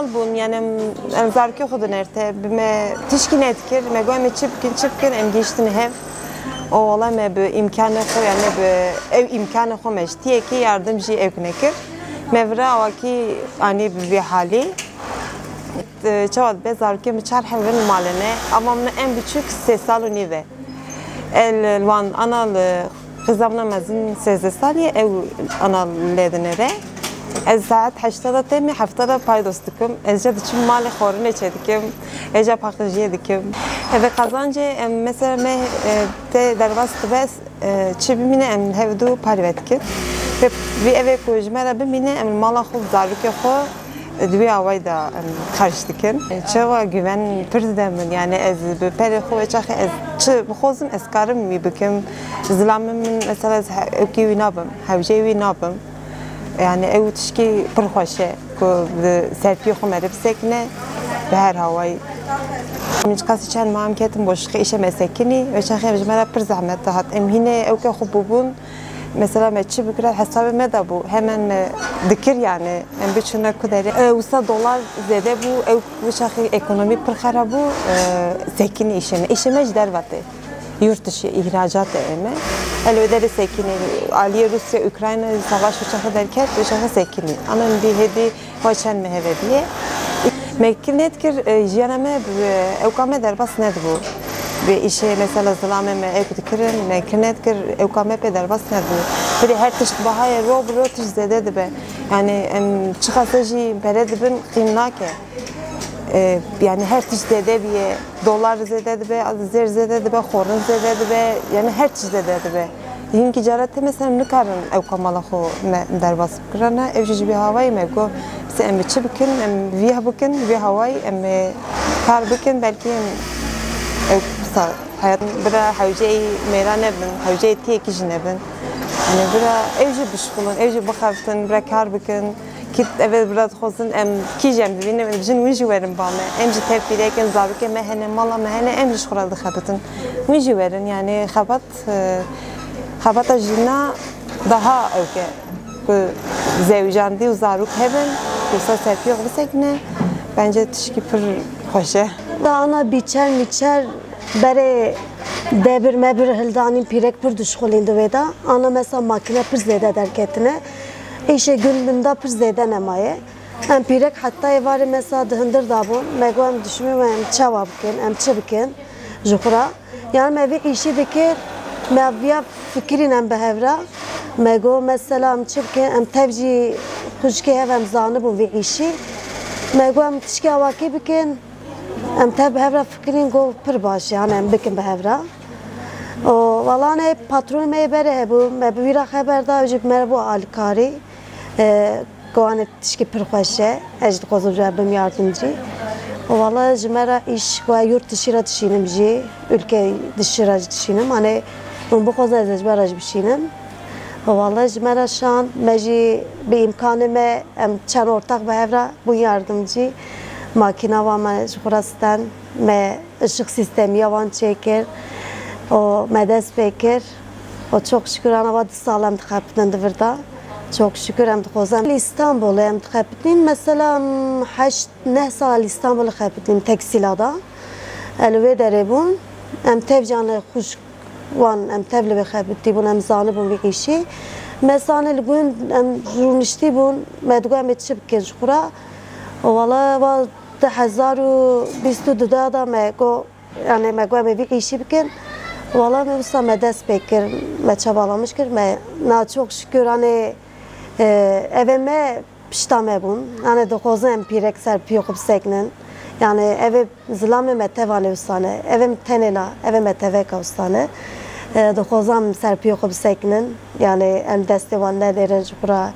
mal bun yani em zarki xudun erte bime tişkin etkir? Me goy me çipkin çipkin em geçtin hev o ola me bu imkanı xo yani bu ev imkanı xo meştiye ki yardımcı evknekir mevra avaki ani bir hali çavat be zarki mi çar hevin malene ama en küçük sesalu nive el van analı kızamna mezin از ساعت هشت تا تیم هفت تا پای دوست کم از جد چی مال خورنه چه دکم از جا پاکجیه دکم و قزانجه مثلا من ت در وسط بس چی بیمینه ام هفدو پاری بدکم و وی اوه کوچ مرا بیمینه ام مال خوب که خو دوی آوای دا خرج دکن چه و گوان پردم یعنی از پر خوب چه از چه بخوزم از کارم می بکم زلامم مثلا از اکی وی نابم هفجه وی نابم yani ev tişki pır hoşe ku serpiye xo merib sekne her havayı. Min qasi çan mam ketim boşqi işe mesekini ve çaxi jmera pır zahmet dahat. Em hine ev ke xububun mesela me çi büküler hesabı me da bu hemen me dikir yani em biçine kuderi usta dolar zede bu ev bu şahı ekonomi pır bu sekini işine işime jdervate yurt dışı ihracat eme elbette sekini Aliye Rusya Ukrayna savaş uçağı derken uçağı sekini. Ama bir hedi hoşan mehvediye Mekil netkir jiyaneme evkame derbas ned bu? Ve işe mesela zalame me ev dikirin mekil netkir evkame pe derbas ned bu? Bir her tişt bahaya rob ro tiş zede dibe yani çıkasajı pere dibin qimnake yani her tiş zede biye dolar zede dibe zer zede dibe xorun zede dibe yani her tiş zede dibe این که جارت مثلا نکردن او کاملا خو درباس کرنا او جی به هوای میگو بس ام چی بکن ام ویه بکن وی هوای ام کار بکن بلکه او صار hayat bira hawjey meran ebin hawjey teki jinebin yani bira evji bişkulun evji bakaftin bira kar bikin kit evet bira xozun em kijem bivine em jin winji werin bame em ji tep bireken zabike mehene mala mehene em ji xuradı xabatin winji werin yani xabat خبات جنا daha öke ku zevcandi u zaruk heben kusa serpiyor bisekne bence tişki pır hoşe Dağına biçer miçer bere debir mebir hildanin pirek pır düşkulin duveda ana mesela makine pır zede derketine işe günlümde pır zede nemaye em pirek hatta evari mesela dıhındır da bu mego em düşmüyor em çava bikin em çı bikin jukura yani mevi işi dikir ماویا فکرین ام بهورا مگو مثلا ام چبکه ام تبجی خوشکی هم زانه بو ویشی مگو ام تشکی واکی بکن ام تب بهورا فکرین گو پر باش yani ام بکن بهورا o valla ne patron me bere bu me bira haber da jib mer bu alkari Ee, Koanık tişki pirxweşe, ez dixwazim jê bim yardımcı. Valla jimera iş goya yurt dışıra dişinim jî, ülke dışıra dişinim. Hani min bixwaze ez jimera jî bişinim. Valla jimera şan me jî bi imkanê me em çend ortak bi hevra bûn yardımcı. Makînava me ji Xurastan me ışık sistemiya wan çêkir. O me dest pêkir. O çok şükür anava di salam dixebitin divirda. Çok şükür hem de kozan İstanbul hem de kapitin mesela 8 ne sal İstanbul kapitin tekstilada. Elve derebun hem tevcanı hoş wan em tevle ve kapitti bun hem zanı bun bir işi. Mesela bugün em jurnalisti bun medgu em etçip kejkura. Valla va hezar u bistu duda da mego yani mego em bir işi bikin. Valla me usta me dest bekir me çabalamış kir me na çok şükür hani ee, evime piştame bun. Yani dokuzun pirek serpi yokup. Yani eve zilame metevale ustane. Evim tenela, evim meteveka ustane. Ee, Dokuzam serpi yokup seklen. Yani em destevan ne derin bura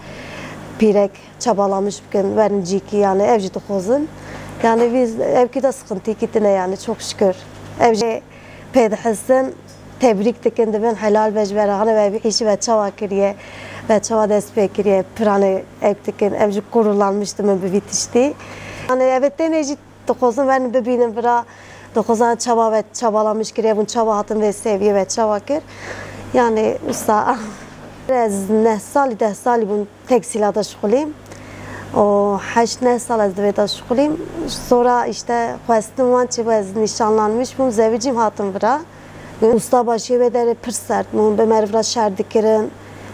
pirek çabalamış bugün verin ciki yani evci dokuzun. Yani biz evki de sıkıntı gittiğine yani çok şükür. Evci pedhasın tebrik dikindi ben helal vecbera hani ve bir işi ve çava kiriye çava destek kiriye pirani ev dikin evci kurulanmıştı mı bir bitişti yani evet deneci dıkozun verin bibinin bira dokuzan çaba ve çabalamış ki bun çaba hatın ve seviye ve çaba kir. Yani usta ez ne sali de sali bun tekstilata şukulim. O heşt ne sal ez divêda şkolîm. Sonra işte xwestim wan çi ez nişanlanmış bûm zevicîm hatim vira. Usta başê wê derê pir sert bûn, bi merv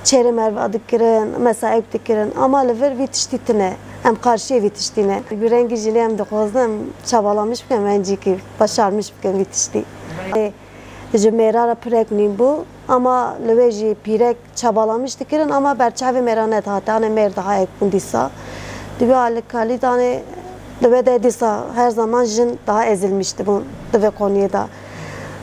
re şer dikirin, merva dikirin. Ama li vir vî tiştî tune. Em karşıya vî tiştî ne. Bir rengî jî lê em dixwazim çabalamış bikim encîkî, başarmış bikim vî tiştî. Ji mêra re pirek nîm bû ama li jî pîrek çabalamış dikirin ama berçavê mêra nedihate. Hani mêr daha ek bûn dîsa. Divê alikalî danê li wê de her zaman jin daha ezilmişti bu divê koniyê da.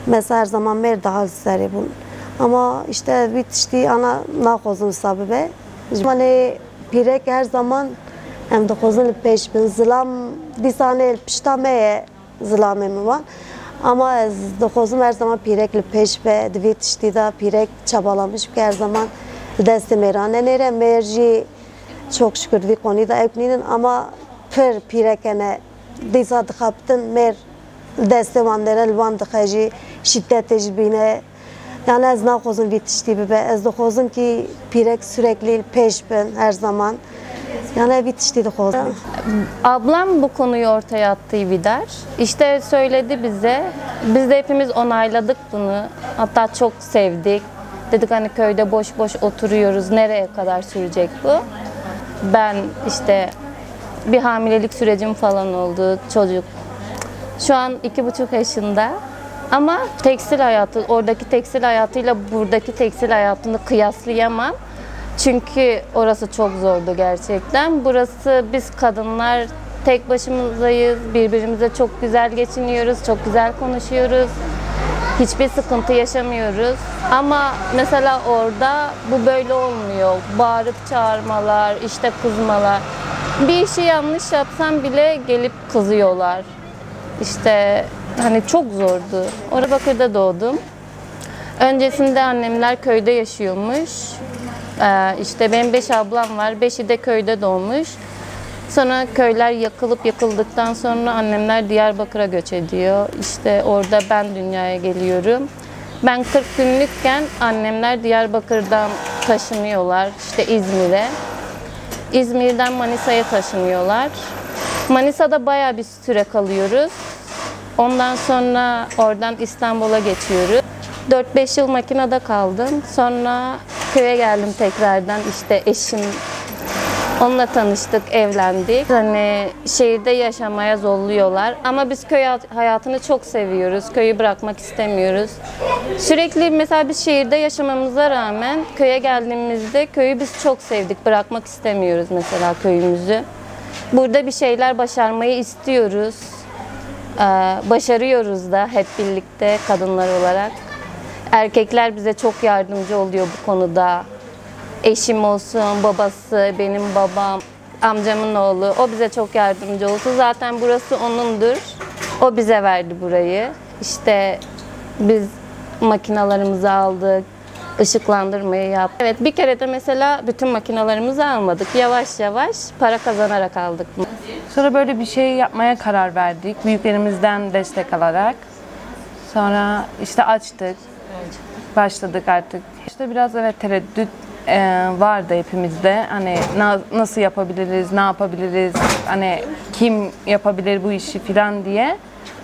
Mesela her zaman mêr daha li serê bûn. Ama işte vî tiştî ana naxwazim wisa bibe. Ji malê pîrek her zaman em dixwazin li pêş bin. Zilam dîsanê li pişta me ye zilamê min wan. Ama ez dixwazim her zaman pîrek li pêş be divê tiştî da pîrek çabalamış ki her zaman li destê mêran e nêre mêr jî çok şükür vî konî da ew nînin ama pir pîrekene dîsa dixebitin mêr li destê wan dere jî şiddetê jî bîne yani ez naxwazim vî tiştî bibe ez dixwazim ki pîrek sürekli li pêş bin her zaman yani vî tiştî dixwazim Ablam bu konuyu ortaya attı Vidar. İşte söyledi bize. Biz de hepimiz onayladık bunu. Hatta çok sevdik. Dedik hani köyde boş boş oturuyoruz. Nereye kadar sürecek bu? Ben işte bir hamilelik sürecim falan oldu. Çocuk şu an iki buçuk yaşında. Ama tekstil hayatı, oradaki tekstil hayatıyla buradaki tekstil hayatını kıyaslayamam. Çünkü orası çok zordu gerçekten. Burası biz kadınlar tek başımızdayız. Birbirimize çok güzel geçiniyoruz, çok güzel konuşuyoruz. Hiçbir sıkıntı yaşamıyoruz. Ama mesela orada bu böyle olmuyor. Bağırıp çağırmalar, işte kızmalar. Bir işi yanlış yapsam bile gelip kızıyorlar. İşte hani çok zordu. Orada Bakır'da doğdum. Öncesinde annemler köyde yaşıyormuş. Ee, işte benim beş ablam var. Beşi de köyde doğmuş. Sonra köyler yakılıp yakıldıktan sonra annemler Diyarbakır'a göç ediyor. İşte orada ben dünyaya geliyorum. Ben 40 günlükken annemler Diyarbakır'dan taşınıyorlar işte İzmir'e. İzmir'den Manisa'ya taşınıyorlar. Manisa'da bayağı bir süre kalıyoruz. Ondan sonra oradan İstanbul'a geçiyoruz. 4-5 yıl makinede kaldım. Sonra köye geldim tekrardan. İşte eşim onunla tanıştık, evlendik. Hani şehirde yaşamaya zorluyorlar. Ama biz köy hayatını çok seviyoruz. Köyü bırakmak istemiyoruz. Sürekli mesela biz şehirde yaşamamıza rağmen köye geldiğimizde köyü biz çok sevdik. Bırakmak istemiyoruz mesela köyümüzü. Burada bir şeyler başarmayı istiyoruz. Ee, başarıyoruz da hep birlikte kadınlar olarak. Erkekler bize çok yardımcı oluyor bu konuda. Eşim olsun, babası, benim babam, amcamın oğlu. O bize çok yardımcı oldu. Zaten burası onundur. O bize verdi burayı. İşte biz makinalarımızı aldık, ışıklandırmayı yaptık. Evet bir kere de mesela bütün makinalarımızı almadık. Yavaş yavaş para kazanarak aldık. Sonra böyle bir şey yapmaya karar verdik. Büyüklerimizden destek alarak. Sonra işte açtık. Başladık artık. İşte biraz evet tereddüt e, vardı hepimizde. Hani na- nasıl yapabiliriz, ne yapabiliriz, hani kim yapabilir bu işi filan diye.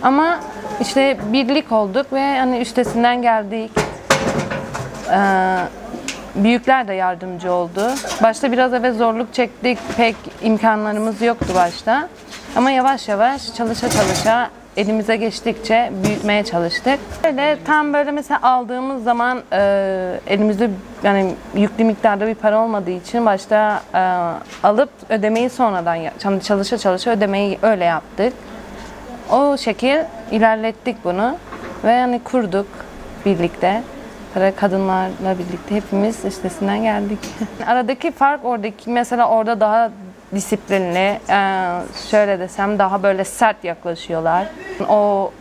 Ama işte birlik olduk ve hani üstesinden geldik. Ee, büyükler de yardımcı oldu. Başta biraz evet zorluk çektik. Pek imkanlarımız yoktu başta. Ama yavaş yavaş çalışa çalışa elimize geçtikçe büyütmeye çalıştık. Böyle tam böyle mesela aldığımız zaman e, elimizde yani yüklü miktarda bir para olmadığı için başta e, alıp ödemeyi sonradan çalışa çalışa ödemeyi öyle yaptık. O şekil ilerlettik bunu ve yani kurduk birlikte. Para kadınlarla birlikte hepimiz üstesinden geldik. Aradaki fark oradaki mesela orada daha disiplinli, e, şöyle desem daha böyle sert yaklaşıyorlar. O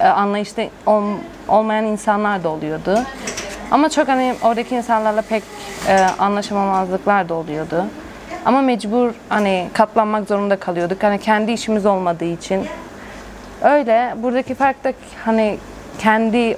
e, anlayışta ol- olmayan insanlar da oluyordu. Ama çok hani oradaki insanlarla pek e, anlaşamamazlıklar da oluyordu. Ama mecbur hani katlanmak zorunda kalıyorduk. Hani kendi işimiz olmadığı için. Öyle. Buradaki fark da hani kendi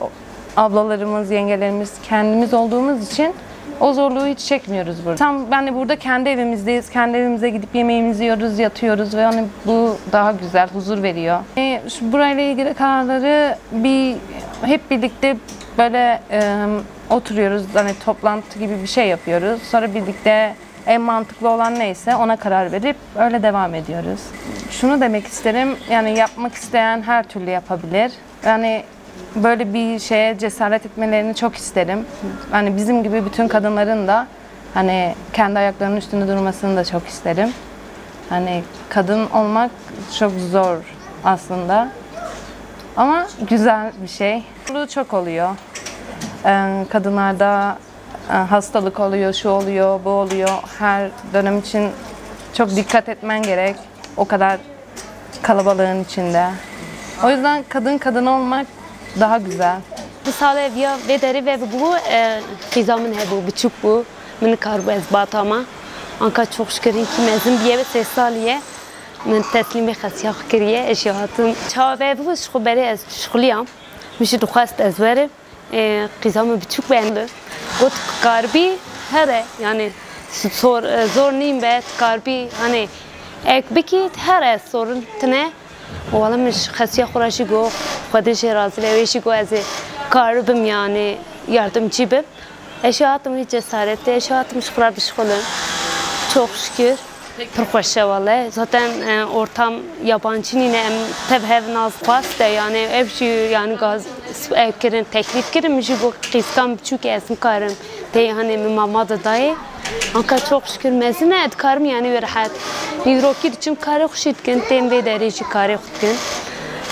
ablalarımız, yengelerimiz kendimiz olduğumuz için O zorluğu hiç çekmiyoruz burada. Tam ben de burada kendi evimizdeyiz. Kendi evimize gidip yemeğimizi yiyoruz, yatıyoruz ve hani bu daha güzel, huzur veriyor. E, şu burayla ilgili kararları bir hep birlikte böyle e, oturuyoruz. Hani toplantı gibi bir şey yapıyoruz. Sonra birlikte en mantıklı olan neyse ona karar verip öyle devam ediyoruz. Şunu demek isterim. Yani yapmak isteyen her türlü yapabilir. Yani böyle bir şeye cesaret etmelerini çok isterim. Hani bizim gibi bütün kadınların da hani kendi ayaklarının üstünde durmasını da çok isterim. Hani kadın olmak çok zor aslında. Ama güzel bir şey. Bu çok oluyor. Ee, kadınlarda e, hastalık oluyor, şu oluyor, bu oluyor. Her dönem için çok dikkat etmen gerek. O kadar kalabalığın içinde. O yüzden kadın kadın olmak daha güzel. Bu sale via vederi ve bu e, fizamın hebu buçuk bu. Min karbu ez batama. Anka çok şükür ki mezim diye ve ses saliye. Min teslimi xasiyak kiriye eşyahatım. Çave bu şuberi ez şukliyam. Mişi duhast ez verim. E, Kizamı buçuk beğendi. Got karbi here yani zor, e, zor neyim be karbi hani ekbiki her sorun tine Valla مش خسیه خورشی گو خودش راضی لویشی گو از karbim yani yardımcı bim. Eşyatım hiç cesarette, eşyatım şıklar dışkılım. Çok şükür. Pek hoşça valla. Zaten e, ortam yabancı yine em teb hev naz pas de yani ev şu yani gaz ev kirin teklif kirin mişi bu kıskan küçük esim karım. Te hani mama da dayı. Anka çok şükür mezine et karım yani ve rahat. Nidrokir için karı kuşitken tembe dereci karı kuşitken.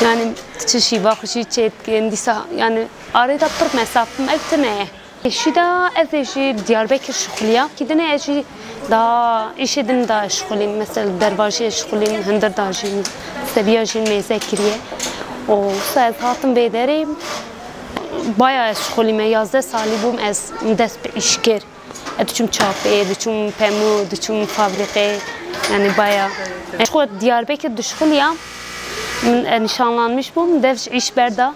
Yani çişi bakışı çetken disa yani arada bir mesafem evde ne? Eşi de ev eşi Diyarbakır şıklıya. Kidine eşi da iş edin da şıklayım. Mesela derbaşı şıklayım, hındır da şıklayım. Seviye şıklayım, mezekiriye. O sayet hatım bederim. Bayağı şıklayım. Yazda salibim ez dest bir işkir. دوچون چاپی، دوچون پمو، دوچون فابریکه، یعنی بیا. اش دیار به که من نشان دادم اش بوم دوش اش بردا.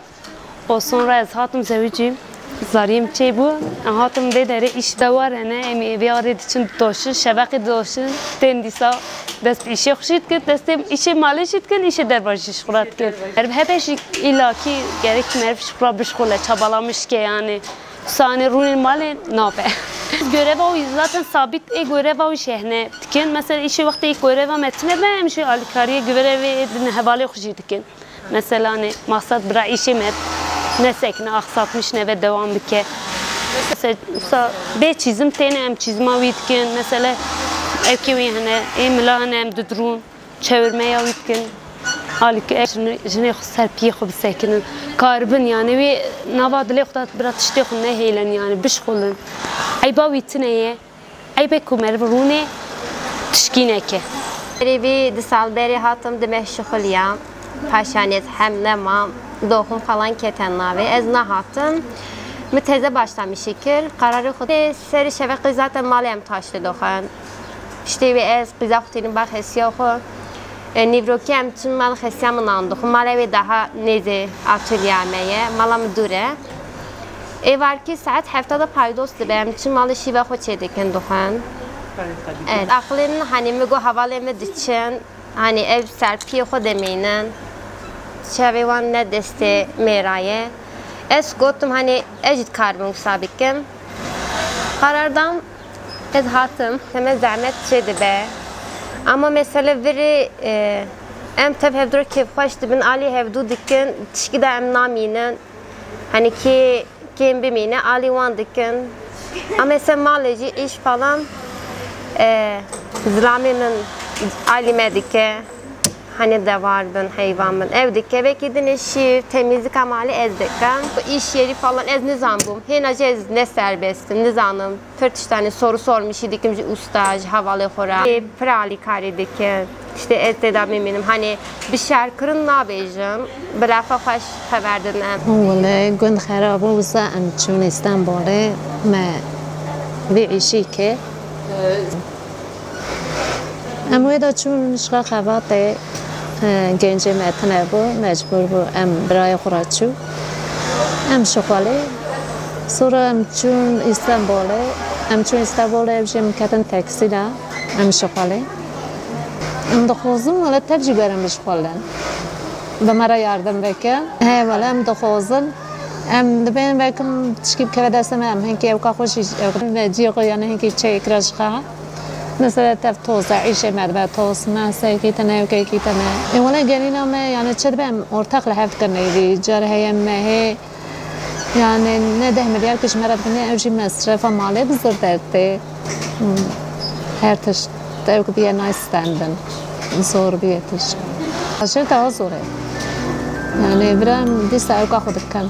و سونرا از هاتم زوجیم زاریم چی بو؟ هاتم دید در اش دواره نه امی ویاری دوچون داشت شبق داشت تن دیسا دست اش خشید کرد دست اش مالشید کرد اش در واجش خورد کرد. مرب هبش ایلاکی گرک مرب شکر بیش خورد. چابالامش که یعنی سانه رول مال نابه. Sani runin mali nape. görev o zaten sabit e görev o şehne tikin mesela işi vakti ilk görev metne ben hemşi alikariye görevi edin havale hoşi tikin mesela hani maksat bira işi met ne sekne aksatmış ne ve devam bike mesela be çizim tene em çizma vitkin mesela ev ki hani emla hani em dudrun çevirmeye vitkin Halbuki jine serpiye xo bisekinin karbin yani ve navadle xo bira tişte xo ne heylen yani bişkolun ayba vitneye ayba kumer rune tişkineke bir disal beri hatım demek şıkılya paşanet hem ne ma doğum falan keten navi ez ne hatım müteze başlamış şekil kararı xudu seri şevek zaten maliyem taşlı doğan işte ve ez bize xutinin bak hesiya xo نیوروکی هم چون مال خسیه من آندو خب مال اوی ده نیزه ای وارکی ساعت هفته دا پایدوست بهم چون مال شیوه خود چه دکن دوخن Evet. Aklın hani mügo havaleme diçen hani ev serpiye xo demeynen çevevan ne deste meraye es gotum hani ecid karbon sabikim karardan ez hatım hemen zahmet şeydi be ama mesela veri e, em tev hevdur ki hoş dibin ali hevdu dikin tişki de em naminen hani ki kim bimine ali wan ama mesela maleci iş falan e, zlamimin ali medike hani de vardın heyvanın. Evdik eve gidin eşi, temizlik amali ezdikten. İş yeri falan ez nizamım. Henaj ez ne serbestin nizamım. Pırtış tane soru sormuş idik ustaj, havalı hora. E, prali karedik işte ez dedem eminim hani bir şarkırın ne bejim bilafa faş haberdinden. Valla gün harabı uza an çun İstanbul'e me ve işi ki. Ama da çun şaka گنج متنه بو مجبور بو ام برای خوراچو ام شغاله سورا ام چون استان باره ام چون استقبال بجیم کتن تاکسی دا ام شغاله ام دخوزم ولا ترجی برم بشغالن به مرا یاردم بکن هی ولا ام دخوزن ام دبین بکم تشکیب که دستم ام هنگی اوکا خوشی اوکا جیغو یعنی هنگی چه اکراش خواه مثلا تف توز عيشة مدبا توز ما سيكي تنا وكي كي تنا ولا قالينا ما يعني تشد بهم ارتاق لحفت كنا يدي جار هي ما هي يعني نده مليار كش مرة بني اوجي مصرف مالي بزر دارتي هرتش تاوك بيا نايس ستاندن زور بيتش عشان تها زوره يعني برام دي ساوكا خودك كان